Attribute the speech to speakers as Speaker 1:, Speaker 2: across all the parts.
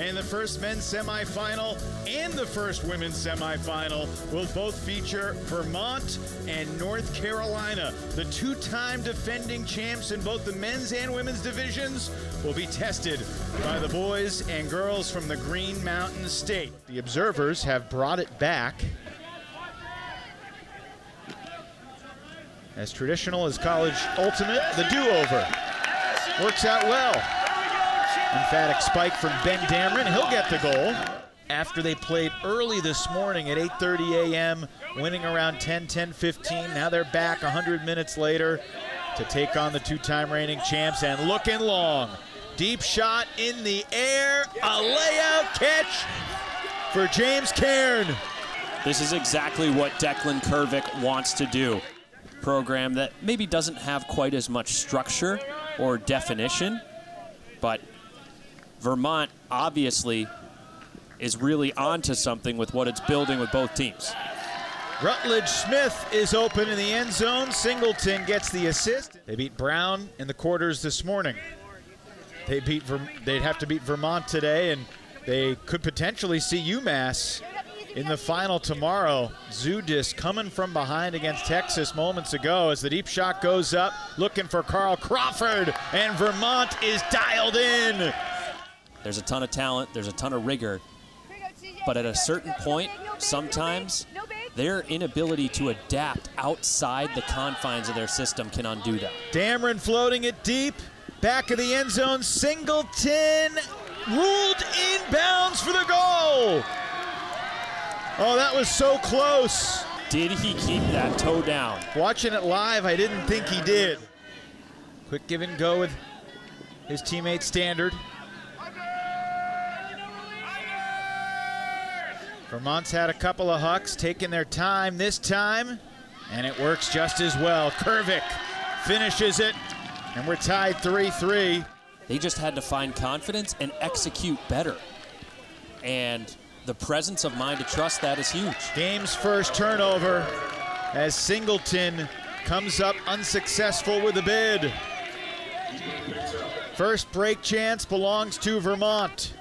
Speaker 1: And the first men's semifinal and the first women's semifinal will both feature Vermont and North Carolina. The two time defending champs in both the men's and women's divisions will be tested by the boys and girls from the Green Mountain State. The observers have brought it back. As traditional as college ultimate, the do over works out well. Emphatic spike from Ben Dameron. He'll get the goal. After they played early this morning at 8.30 a.m., winning around 10, 10, 15. Now they're back 100 minutes later to take on the two-time reigning champs and looking long. Deep shot in the air, a layout catch for James Cairn.
Speaker 2: This is exactly what Declan Kervik wants to do. Program that maybe doesn't have quite as much structure or definition, but Vermont obviously is really onto something with what it's building with both teams.
Speaker 1: Rutledge Smith is open in the end zone. Singleton gets the assist. They beat Brown in the quarters this morning. They beat they'd have to beat Vermont today, and they could potentially see UMass in the final tomorrow. Zoodisc coming from behind against Texas moments ago as the deep shot goes up, looking for Carl Crawford, and Vermont is dialed in.
Speaker 2: There's a ton of talent, there's a ton of rigor, but at a certain point, sometimes their inability to adapt outside the confines of their system can undo that.
Speaker 1: Dameron floating it deep, back of the end zone, Singleton ruled inbounds for the goal. Oh, that was so close.
Speaker 2: Did he keep that toe down?
Speaker 1: Watching it live, I didn't think he did. Quick give and go with his teammate Standard. Vermont's had a couple of hucks, taking their time this time, and it works just as well. Kervik finishes it, and we're tied 3-3.
Speaker 2: They just had to find confidence and execute better. And the presence of mind to trust that is huge.
Speaker 1: Game's first turnover as Singleton comes up unsuccessful with a bid. First break chance belongs to Vermont.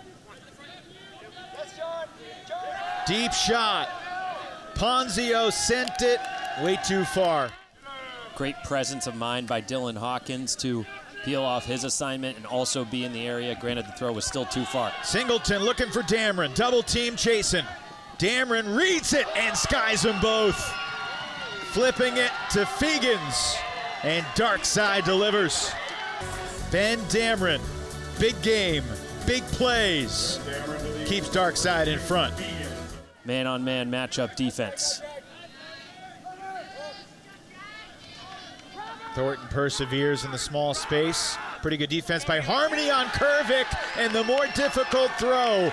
Speaker 1: Deep shot. Ponzio sent it way too far.
Speaker 2: Great presence of mind by Dylan Hawkins to peel off his assignment and also be in the area. Granted, the throw was still too far.
Speaker 1: Singleton looking for Dameron. Double team chasing. Dameron reads it and skies them both. Flipping it to Fegans. And Dark Side delivers. Ben Dameron, big game, big plays. Keeps Dark Side in front
Speaker 2: man on man matchup defense.
Speaker 1: Thornton perseveres in the small space. Pretty good defense by Harmony on Kervik, and the more difficult throw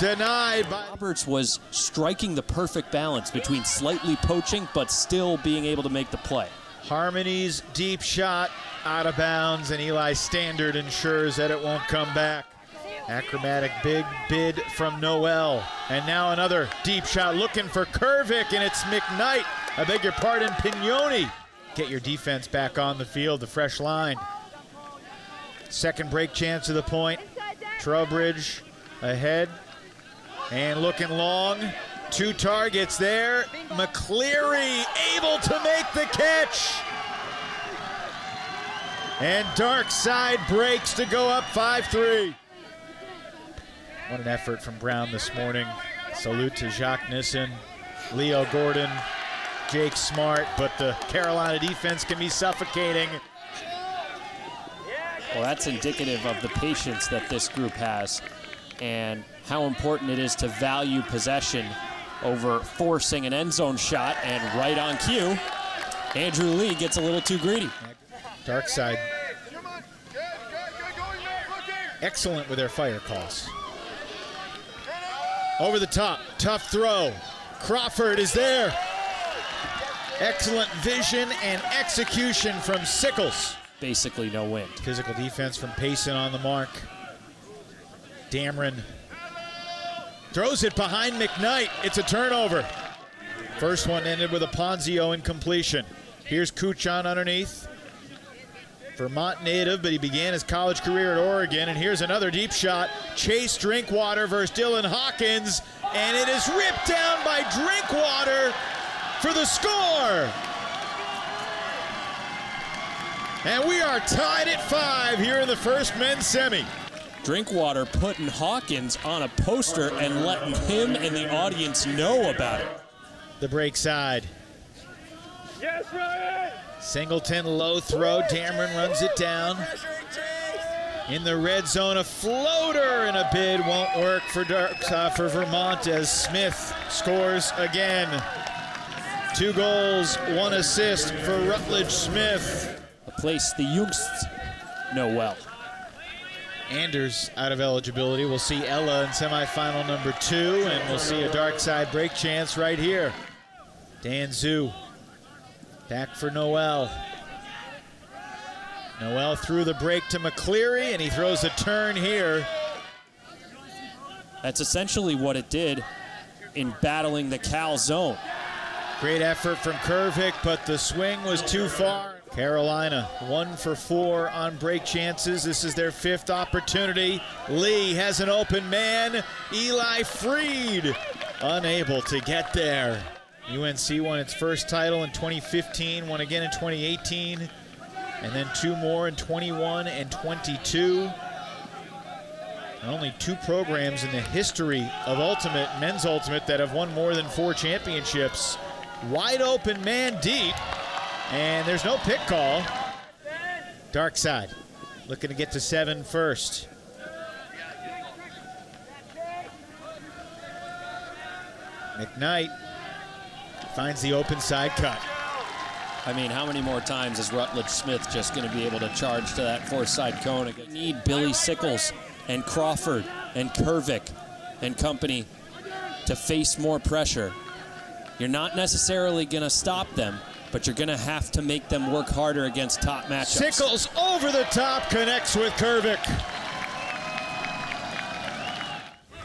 Speaker 1: denied by
Speaker 2: Roberts was striking the perfect balance between slightly poaching but still being able to make the play.
Speaker 1: Harmony's deep shot out of bounds, and Eli Standard ensures that it won't come back. Acrobatic big bid from Noel. And now another deep shot looking for Kervik, and it's McKnight. I beg your pardon, Pignoni. Get your defense back on the field, the fresh line. Second break chance of the point. Trowbridge ahead and looking long. Two targets there. McCleary able to make the catch. And Dark Side breaks to go up 5-3. What an effort from Brown this morning. Salute to Jacques Nissen, Leo Gordon, Jake Smart, but the Carolina defense can be suffocating.
Speaker 2: Well, that's indicative of the patience that this group has and how important it is to value possession over forcing an end zone shot. And right on cue, Andrew Lee gets a little too greedy.
Speaker 1: Dark side. Excellent with their fire calls. Over the top, tough throw. Crawford is there. Excellent vision and execution from Sickles.
Speaker 2: Basically no win.
Speaker 1: Physical defense from Payson on the mark. Dameron throws it behind McKnight. It's a turnover. First one ended with a Ponzio incompletion. Here's Kuchan underneath. Vermont native, but he began his college career at Oregon. And here's another deep shot. Chase Drinkwater versus Dylan Hawkins. And it is ripped down by Drinkwater for the score. And we are tied at five here in the first men's semi.
Speaker 2: Drinkwater putting Hawkins on a poster and letting him and the audience know about it.
Speaker 1: The break side.
Speaker 3: Yes, Ryan!
Speaker 1: Singleton low throw. Dameron runs it down. In the red zone, a floater and a bid won't work for Dark, uh, for Vermont as Smith scores again. Two goals, one assist for Rutledge Smith.
Speaker 2: A place the Juengsts know well.
Speaker 1: Anders out of eligibility. We'll see Ella in semifinal number two, and we'll see a dark side break chance right here. Dan Zhu back for Noel. Noel threw the break to McCleary, and he throws a turn here.
Speaker 2: That's essentially what it did in battling the Cal zone.
Speaker 1: Great effort from Kervik, but the swing was too far. Carolina, one for four on break chances. This is their fifth opportunity. Lee has an open man. Eli Freed unable to get there. UNC won its first title in 2015, won again in 2018, and then two more in 21 and 22. Only two programs in the history of Ultimate, men's Ultimate, that have won more than four championships. Wide open man deep, and there's no pick call. Dark side, looking to get to seven first. McKnight finds the open side cut.
Speaker 2: I mean, how many more times is Rutledge Smith just going to be able to charge to that fourth side cone? You need Billy Sickles and Crawford and Kervik and company to face more pressure. You're not necessarily going to stop them, but you're going to have to make them work harder against top matchups.
Speaker 1: Sickles over the top connects with Kervik.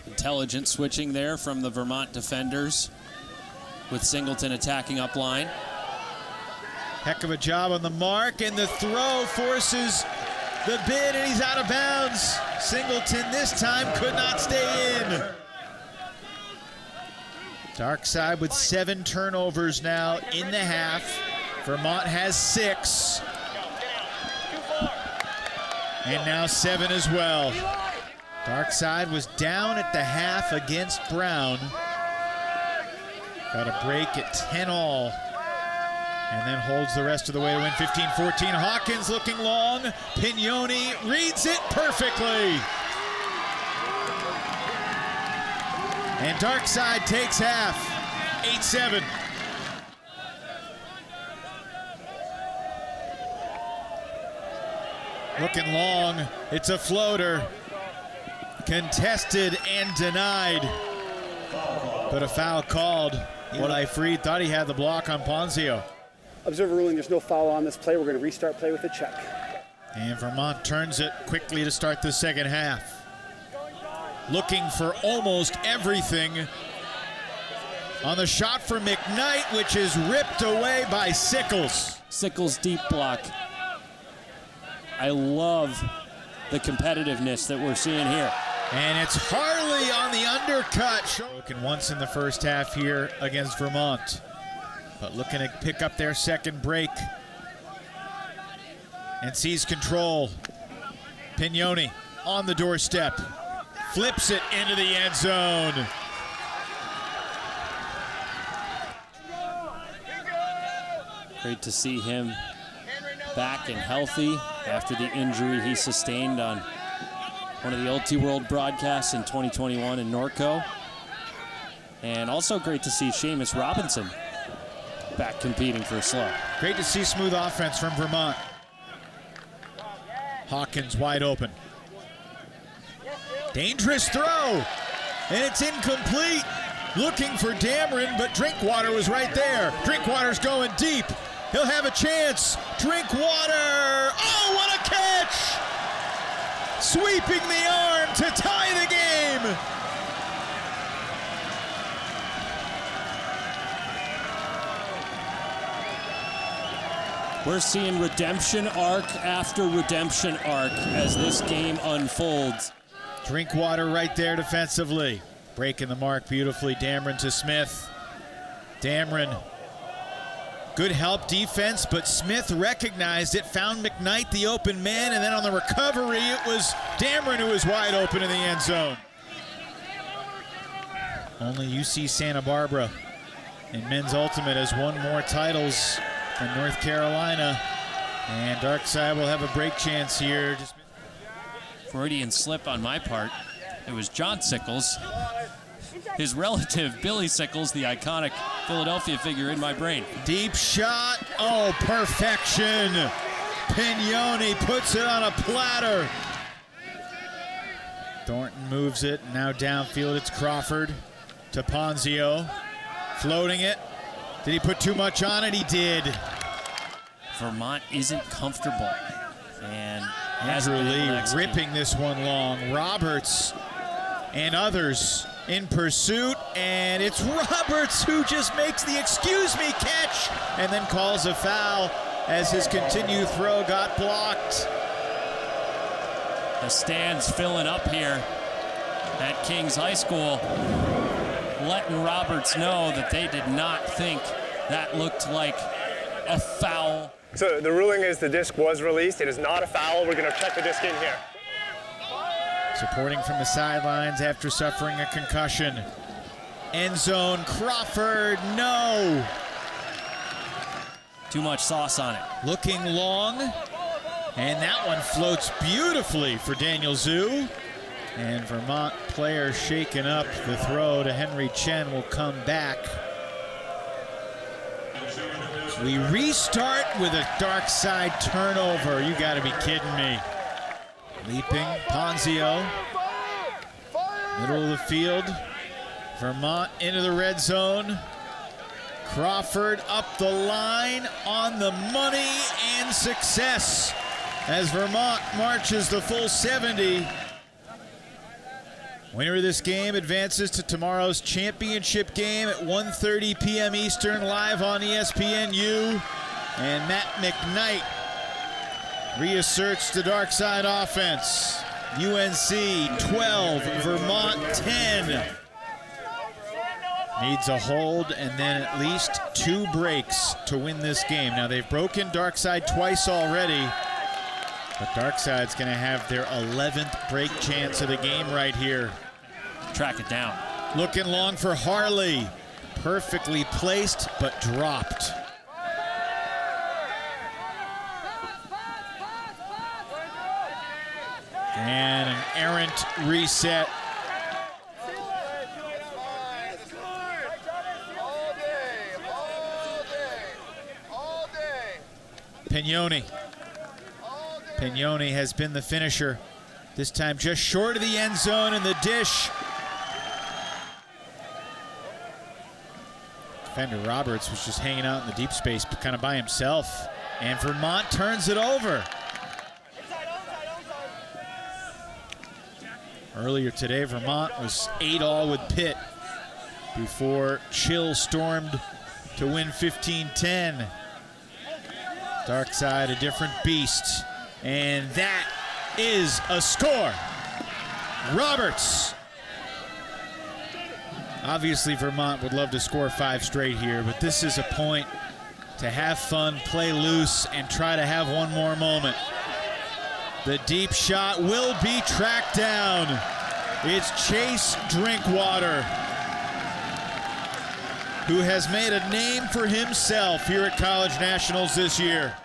Speaker 2: Intelligent switching there from the Vermont defenders with Singleton attacking up line.
Speaker 1: Heck of a job on the mark, and the throw forces the bid, and he's out of bounds. Singleton this time could not stay in. Dark side with seven turnovers now in the half. Vermont has six. And now seven as well. Dark side was down at the half against Brown. Got a break at 10 all. And then holds the rest of the way to win 15-14. Hawkins looking long. Pignoni reads it perfectly. And Darkside takes half, 8-7. Looking long, it's a floater. Contested and denied. But a foul called. Eli Freed thought he had the block on Ponzio.
Speaker 4: Observer ruling there's no foul on this play. We're going to restart play with a check.
Speaker 1: And Vermont turns it quickly to start the second half. Looking for almost everything on the shot from McKnight, which is ripped away by Sickles.
Speaker 2: Sickles deep block. I love the competitiveness that we're seeing here.
Speaker 1: And it's Harley on the undercut. Broken once in the first half here against Vermont. But looking to pick up their second break. And sees control. Pignoni on the doorstep. Flips it into the end zone.
Speaker 2: Great to see him back and healthy after the injury he sustained on one of the Ultiworld broadcasts in 2021 in Norco. And also great to see Seamus Robinson back competing for SLO.
Speaker 1: Great to see smooth offense from Vermont. Hawkins wide open. Dangerous throw, and it's incomplete. Looking for Dameron, but Drinkwater was right there. Drinkwater's going deep. He'll have a chance. Drinkwater, oh, what a! Sweeping the arm to tie the game.
Speaker 2: We're seeing redemption arc after redemption arc as this game unfolds.
Speaker 1: Drinkwater right there defensively. Breaking the mark beautifully. Dameron to Smith. Dameron. Good help defense, but Smith recognized it, found McKnight the open man, and then on the recovery, it was Dameron who was wide open in the end zone. Only UC Santa Barbara in men's ultimate has won more titles than North Carolina. And Darkside will have a break chance here.
Speaker 2: Freudian slip on my part. It was John Sickles. His relative, Billy Sickles, the iconic Philadelphia figure in my brain.
Speaker 1: Deep shot. Oh, perfection. Pignoni puts it on a platter. Thornton moves it. Now downfield, it's Crawford to Ponzio. Floating it. Did he put too much on it? He did.
Speaker 2: Vermont isn't comfortable. And
Speaker 1: Andrew Lee
Speaker 2: ripping.
Speaker 1: ripping this one long. Roberts and others in pursuit, and it's Roberts who just makes the excuse me catch and then calls a foul as his continued throw got blocked.
Speaker 2: The stands filling up here at Kings High School, letting Roberts know that they did not think that looked like a foul.
Speaker 3: So the ruling is the disc was released. It is not a foul. We're going to check the disc in here.
Speaker 1: Supporting from the sidelines after suffering a concussion. End zone, Crawford, no.
Speaker 2: Too much sauce on it.
Speaker 1: Looking long, and that one floats beautifully for Daniel Zhu. And Vermont player shaking up the throw to Henry Chen will come back. We restart with a dark side turnover. You got to be kidding me. Leaping, Ponzio. Middle of the field. Vermont into the red zone. Crawford up the line on the money and success as Vermont marches the full 70. Winner of this game advances to tomorrow's championship game at 1.30 p.m. Eastern live on ESPNU. And Matt McKnight reasserts the dark side offense. UNC 12, Vermont 10. Needs a hold and then at least two breaks to win this game. Now they've broken Darkside twice already, but Darkside's going to have their 11th break chance of the game right here.
Speaker 2: Track it down.
Speaker 1: Looking long for Harley. Perfectly placed, but dropped. And an errant reset. Pignoni. Pignoni has been the finisher. This time just short of the end zone and the dish. Defender Roberts was just hanging out in the deep space, but kind of by himself. And Vermont turns it over. Earlier today, Vermont was 8 all with Pitt before Chill stormed to win 15 10. Dark side, a different beast. And that is a score. Roberts. Obviously, Vermont would love to score five straight here, but this is a point to have fun, play loose, and try to have one more moment. The deep shot will be tracked down. It's Chase Drinkwater, who has made a name for himself here at College Nationals this year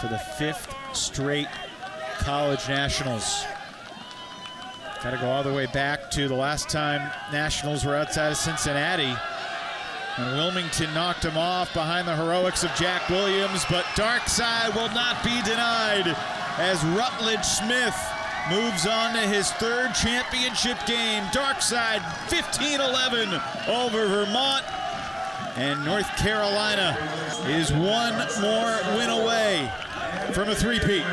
Speaker 1: for the fifth straight College Nationals. Got to go all the way back to the last time Nationals were outside of Cincinnati. And Wilmington knocked him off behind the heroics of Jack Williams, but Darkside will not be denied as Rutledge Smith moves on to his third championship game. Darkside 15-11 over Vermont. And North Carolina is one more win away from a three-peat.